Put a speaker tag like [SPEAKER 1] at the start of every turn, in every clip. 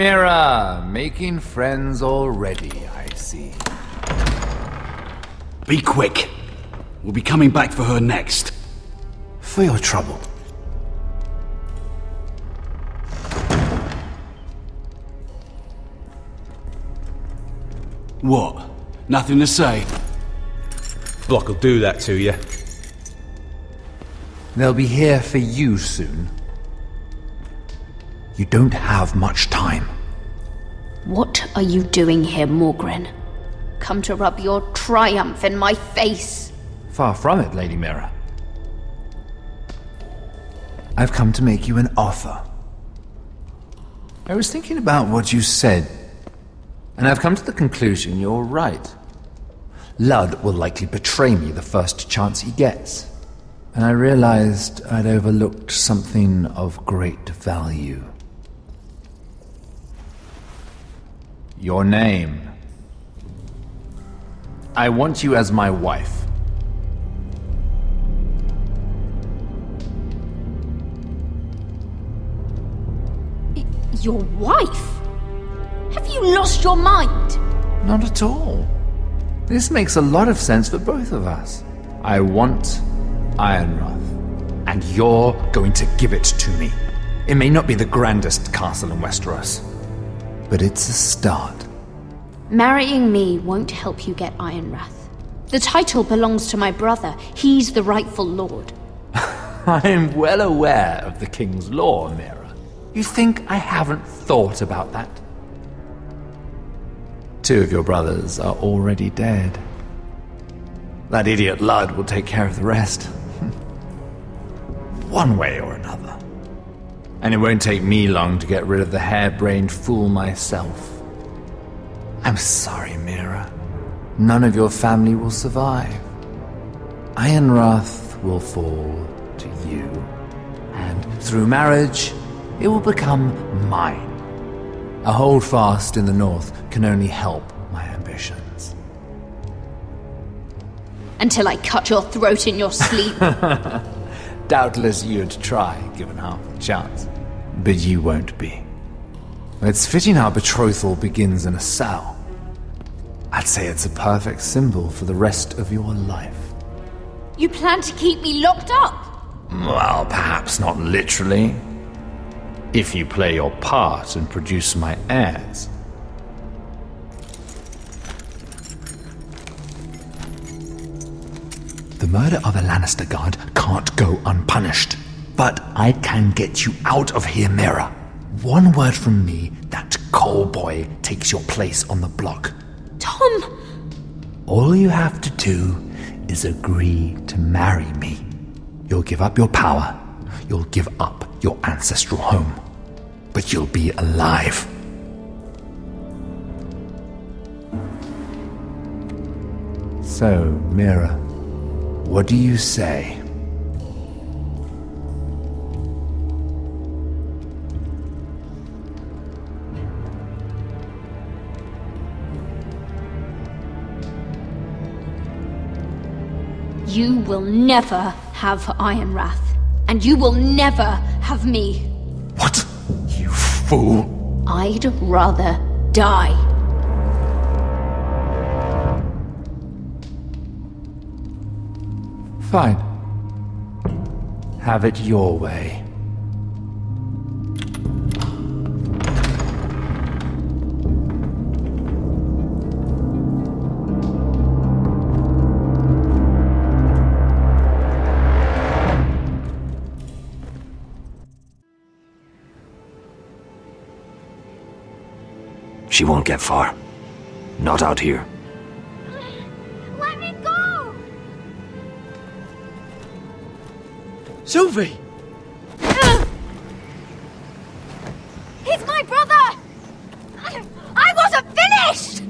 [SPEAKER 1] Mira, making friends already, I see.
[SPEAKER 2] Be quick. We'll be coming back for her next.
[SPEAKER 1] For your trouble.
[SPEAKER 2] What? Nothing to say?
[SPEAKER 3] Block will do that to you.
[SPEAKER 1] They'll be here for you soon. You don't have much time.
[SPEAKER 4] What are you doing here, Morgryn? Come to rub your triumph in my face.
[SPEAKER 1] Far from it, Lady Mira. I've come to make you an offer. I was thinking about what you said, and I've come to the conclusion you're right. Ludd will likely betray me the first chance he gets. And I realized I'd overlooked something of great value. Your name. I want you as my wife.
[SPEAKER 4] Your wife? Have you lost your mind?
[SPEAKER 1] Not at all. This makes a lot of sense for both of us. I want Ironrath, and you're going to give it to me. It may not be the grandest castle in Westeros, but it's a start.
[SPEAKER 4] Marrying me won't help you get Ironrath. The title belongs to my brother. He's the rightful lord.
[SPEAKER 1] I am well aware of the king's law, Mira. You think I haven't thought about that? Two of your brothers are already dead. That idiot Ludd will take care of the rest. One way or another. And it won't take me long to get rid of the harebrained fool myself. I'm sorry, Mira. None of your family will survive. Ironrath will fall to you. And through marriage, it will become mine. A holdfast in the north can only help my ambitions.
[SPEAKER 4] Until I cut your throat in your sleep.
[SPEAKER 1] Doubtless you'd try, given half the chance. But you won't be. It's fitting our betrothal begins in a cell. I'd say it's a perfect symbol for the rest of your life.
[SPEAKER 4] you plan to keep me locked up?
[SPEAKER 1] Well, perhaps not literally. If you play your part and produce my heirs. Murder of a Lannister guard can't go unpunished. But I can get you out of here, Mira. One word from me, that coal boy takes your place on the block.
[SPEAKER 4] Tom!
[SPEAKER 1] All you have to do is agree to marry me. You'll give up your power. You'll give up your ancestral home. But you'll be alive. So, Mira, what do you say?
[SPEAKER 4] You will never have Ironrath, And you will never have me.
[SPEAKER 1] What? You fool!
[SPEAKER 4] I'd rather die.
[SPEAKER 1] Fine. Have it your way.
[SPEAKER 5] She won't get far. Not out here.
[SPEAKER 6] Sylvi!
[SPEAKER 4] He's my brother! I, I wasn't finished!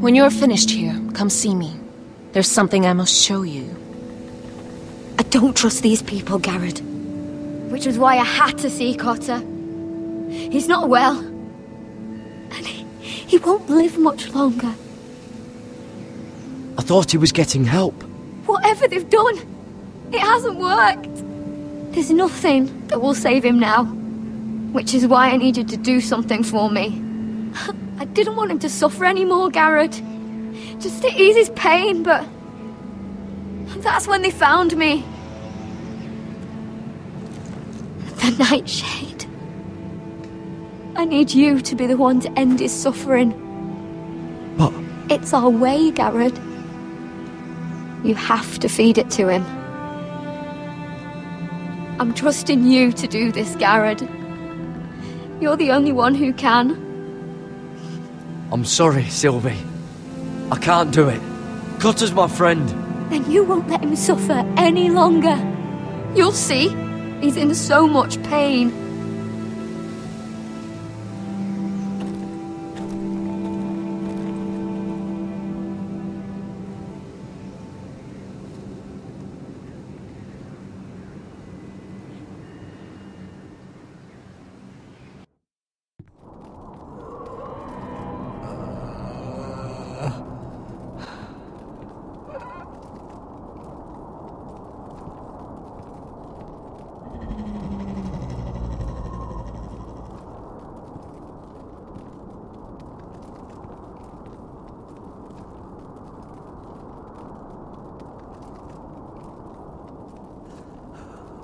[SPEAKER 7] When you're finished here, come see me. There's something I must show you.
[SPEAKER 8] I don't trust these people, Gared. Which was why I had to see Cotter. He's not well. And he, he won't live much longer.
[SPEAKER 6] I thought he was getting help.
[SPEAKER 8] Whatever they've done, it hasn't worked. There's nothing that will save him now. Which is why I needed to do something for me. I didn't want him to suffer anymore, Gared. Just to ease his pain, but... That's when they found me. The Nightshade. I need you to be the one to end his suffering.
[SPEAKER 6] But
[SPEAKER 8] It's our way, Gared. You have to feed it to him. I'm trusting you to do this, Gared. You're the only one who can.
[SPEAKER 6] I'm sorry, Sylvi. I can't do it. Cotter's my friend.
[SPEAKER 8] Then you won't let him suffer any longer. You'll see. He's in so much pain.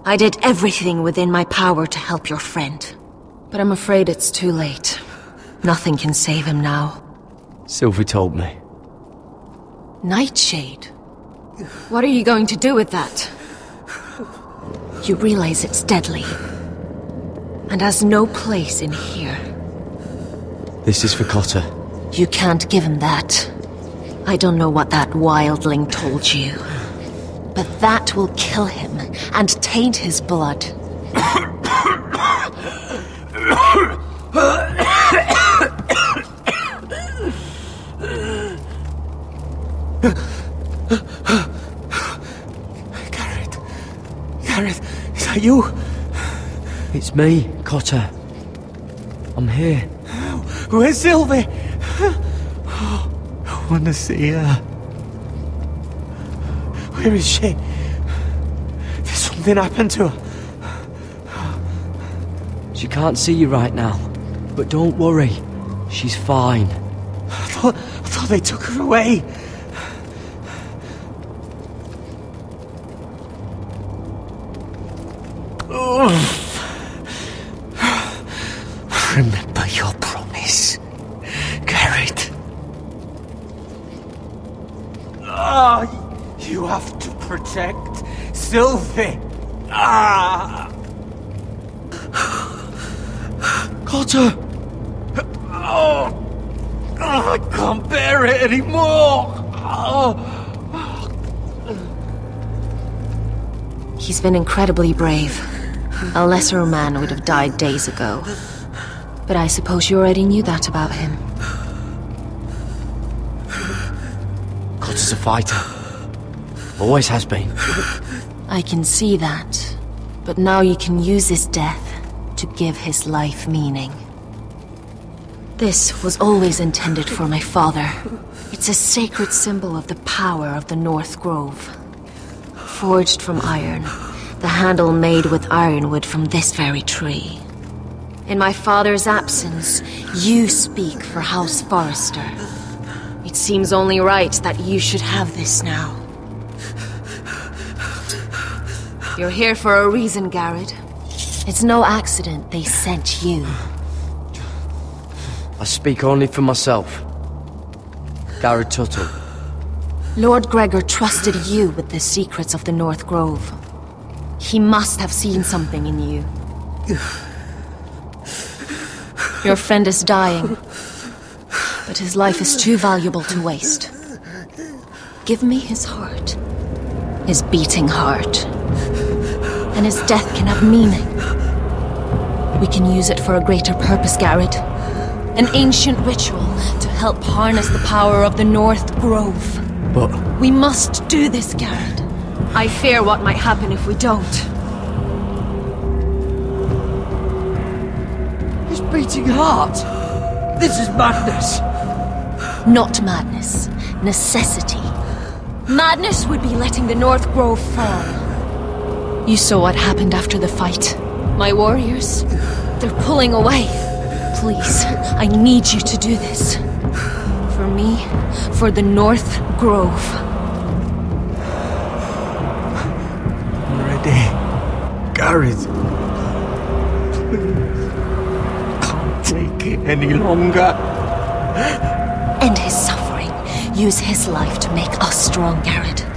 [SPEAKER 7] I did everything within my power to help your friend. But I'm afraid it's too late. Nothing can save him now.
[SPEAKER 6] Sylvi told me.
[SPEAKER 7] Nightshade? What are you going to do with that? You realize it's deadly. And has no place in here.
[SPEAKER 6] This is for Cotter.
[SPEAKER 7] You can't give him that. I don't know what that wildling told you. But that will kill him and taint his blood.
[SPEAKER 6] Gared. Gared, is that you? It's me, Cotter. I'm here. Where's Sylvi? I want to see her. Where is she? Did something happen to her? She can't see you right now. But don't worry. She's fine. I thought, I thought they took her away. Cotter. Oh, oh, I can't bear it anymore. Oh.
[SPEAKER 7] He's been incredibly brave. A lesser man would have died days ago. But I suppose you already knew that about him.
[SPEAKER 6] Cotter's a fighter. Always has been.
[SPEAKER 7] I can see that. But now you can use his death to give his life meaning. This was always intended for my father. It's a sacred symbol of the power of the North Grove. Forged from iron, the handle made with ironwood from this very tree. In my father's absence, you speak for House Forrester. It seems only right that you should have this now. You're here for a reason, Gared. It's no accident they sent you.
[SPEAKER 6] I speak only for myself. Gared Tuttle.
[SPEAKER 7] Lord Gregor trusted you with the secrets of the North Grove. He must have seen something in you. Your friend is dying, but his life is too valuable to waste. Give me his heart, his beating heart, and his death can have meaning. We can use it for a greater purpose, Gared. An ancient ritual to help harness the power of the North Grove.
[SPEAKER 6] But
[SPEAKER 7] We must do this, Gared. I fear what might happen if we don't.
[SPEAKER 6] his beating heart. This is madness.
[SPEAKER 7] Not madness. Necessity. Madness would be letting the North Grove fall. You saw what happened after the fight. My warriors, they're pulling away. Please, I need you to do this. For me, for the North Grove.
[SPEAKER 9] I'm ready. Gareth. Can't take it any longer.
[SPEAKER 7] End his suffering. Use his life to make us strong, Gared.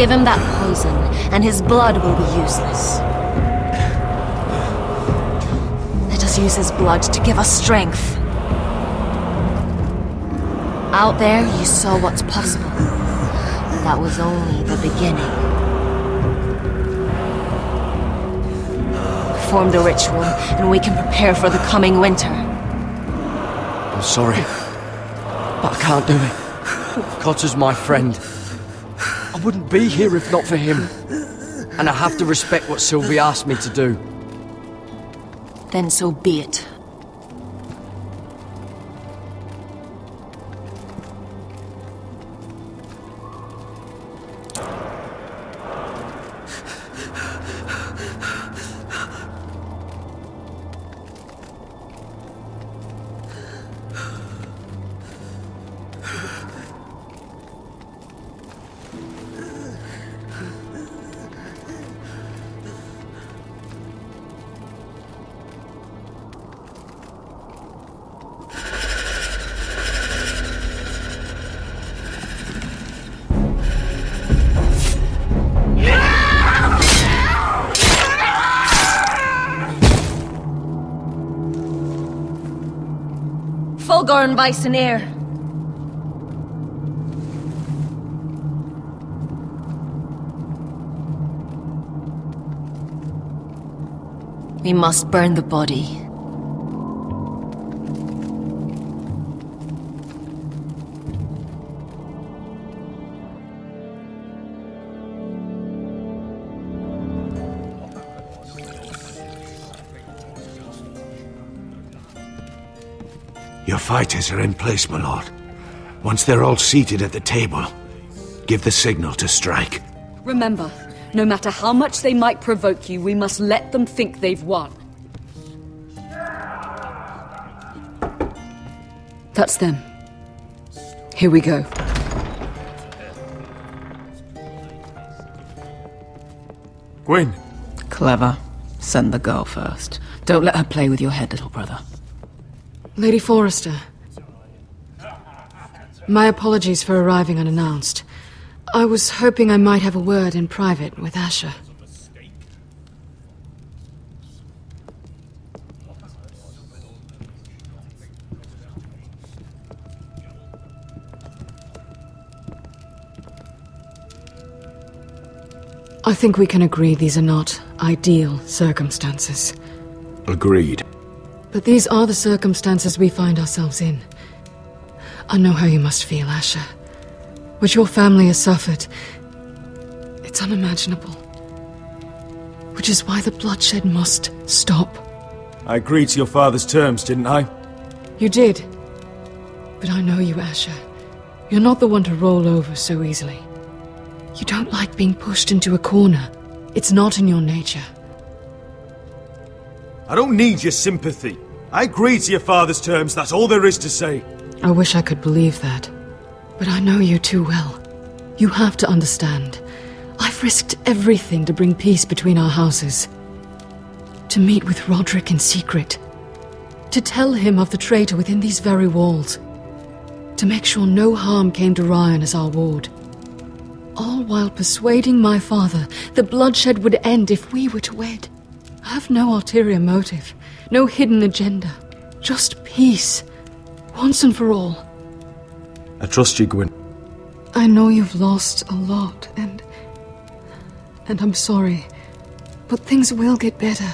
[SPEAKER 7] Give him that poison, and his blood will be useless. Let us use his blood to give us strength. Out there, you saw what's possible. That was only the beginning. Perform the ritual, and we can prepare for the coming winter.
[SPEAKER 6] I'm sorry, but I can't do it. Cotter's my friend. I wouldn't be here if not for him. And I have to respect what Sylvi asked me to do.
[SPEAKER 7] Then so be it. Fulgorn by Sinir. We must burn the body.
[SPEAKER 9] Your fighters are in place, my lord. Once they're all seated at the table, give the signal to strike.
[SPEAKER 10] Remember, no matter how much they might provoke you, we must let them think they've won. That's them. Here we go.
[SPEAKER 9] Gwyn,
[SPEAKER 11] Clever. Send the girl first. Don't let her play with your head, little brother.
[SPEAKER 10] Lady Forrester. My apologies for arriving unannounced. I was hoping I might have a word in private with Asher. I think we can agree these are not ideal circumstances.
[SPEAKER 9] agreed.
[SPEAKER 10] But these are the circumstances we find ourselves in. I know how you must feel, Asher. What your family has suffered. It's unimaginable. Which is why the bloodshed must stop.
[SPEAKER 12] I agreed to your father's terms, didn't I?
[SPEAKER 10] You did. But I know you, Asher. You're not the one to roll over so easily. You don't like being pushed into a corner. It's not in your nature.
[SPEAKER 12] I don't need your sympathy. I agreed to your father's terms, that's all there is to say.
[SPEAKER 10] I wish I could believe that. But I know you too well. You have to understand. I've risked everything to bring peace between our houses. To meet with Rodrik in secret. To tell him of the traitor within these very walls. To make sure no harm came to Ryon as our ward. All while persuading my father that bloodshed would end if we were to wed. I have no ulterior motive, no hidden agenda. Just peace. Once and for all.
[SPEAKER 12] I trust you, Gwyn.
[SPEAKER 10] I know you've lost a lot, and. and I'm sorry. But things will get better.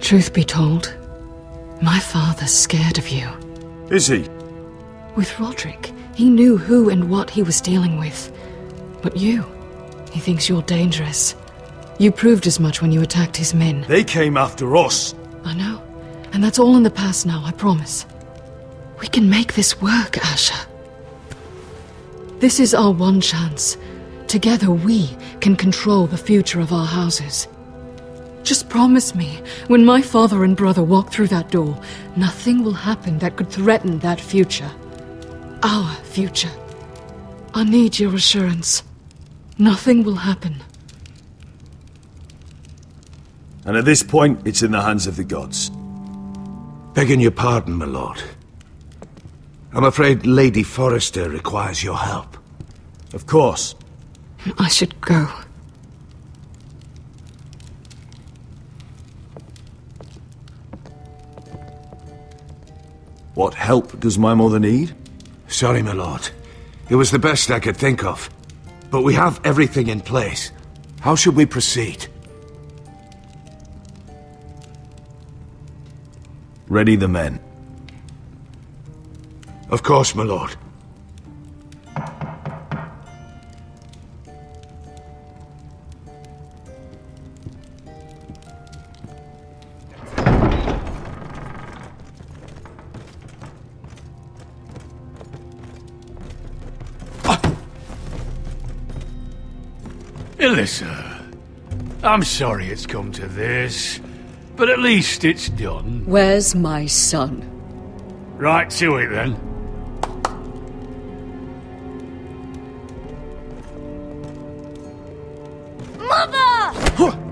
[SPEAKER 10] Truth be told, my father's scared of you.
[SPEAKER 12] Is he?
[SPEAKER 10] With Rodrik, he knew who and what he was dealing with. But you, he thinks you're dangerous. You proved as much when you attacked his men.
[SPEAKER 12] They came after us.
[SPEAKER 10] I know. And that's all in the past now, I promise. We can make this work, Asher. This is our one chance. Together we can control the future of our houses. Just promise me, when my father and brother walk through that door, nothing will happen that could threaten that future. Our future. I need your assurance. Nothing will happen.
[SPEAKER 12] And at this point, it's in the hands of the gods.
[SPEAKER 9] Begging your pardon, my lord. I'm afraid Lady Forrester requires your help.
[SPEAKER 12] Of course.
[SPEAKER 10] I should go.
[SPEAKER 12] What help does my mother need?
[SPEAKER 9] Sorry, my lord. It was the best I could think of. But we have everything in place. How should we proceed?
[SPEAKER 12] Ready the men.
[SPEAKER 9] Of course, my lord.
[SPEAKER 13] Elissa, I'm sorry it's come to this, but at least it's done.
[SPEAKER 11] Where's my son?
[SPEAKER 13] Right to it then.
[SPEAKER 8] Mother!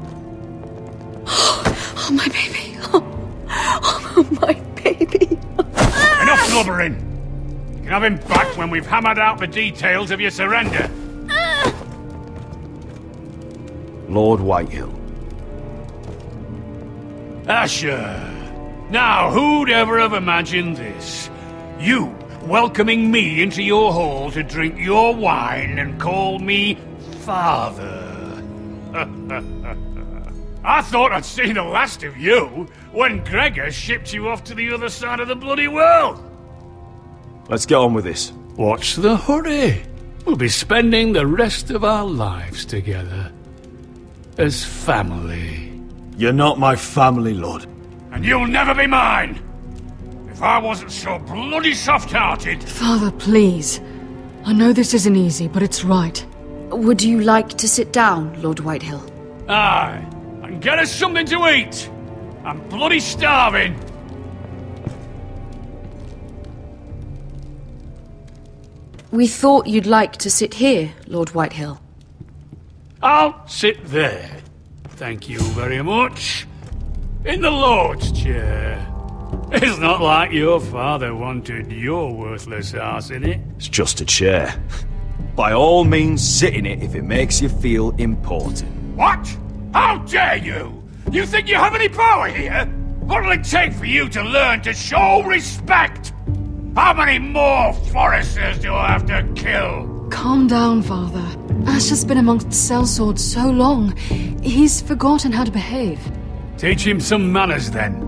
[SPEAKER 10] Oh, my baby. Oh, oh, my baby.
[SPEAKER 13] Enough blubbering! You can have him back when we've hammered out the details of your surrender. Ah.
[SPEAKER 12] Lord Whitehill.
[SPEAKER 13] Asher! Now, who'd ever have imagined this? You welcoming me into your hall to drink your wine and call me father. I thought I'd seen the last of you when Gregor shipped you off to the other side of the bloody world.
[SPEAKER 12] Let's get on with this.
[SPEAKER 13] What's the hurry? We'll be spending the rest of our lives together. As family.
[SPEAKER 12] You're not my family, Lord.
[SPEAKER 13] And you'll never be mine! If I wasn't so bloody soft-hearted...
[SPEAKER 10] Father, please. I know this isn't easy, but it's right.
[SPEAKER 14] Would you like to sit down, Lord Whitehill?
[SPEAKER 13] Aye, and get us something to eat! I'm bloody starving!
[SPEAKER 14] We thought you'd like to sit here, Lord Whitehill.
[SPEAKER 13] I'll sit there. Thank you very much. In the Lord's chair. It's not like your father wanted your worthless ass in it.
[SPEAKER 12] It's just a chair. By all means, sit in it if it makes you feel important.
[SPEAKER 13] What? How dare you? You think you have any power here? What'll it take for you to learn to show respect? How many more Forresters do I have to kill?
[SPEAKER 10] Calm down, Father. Ash has been amongst the sellswords so long, he's forgotten how to behave.
[SPEAKER 13] Teach him some manners then.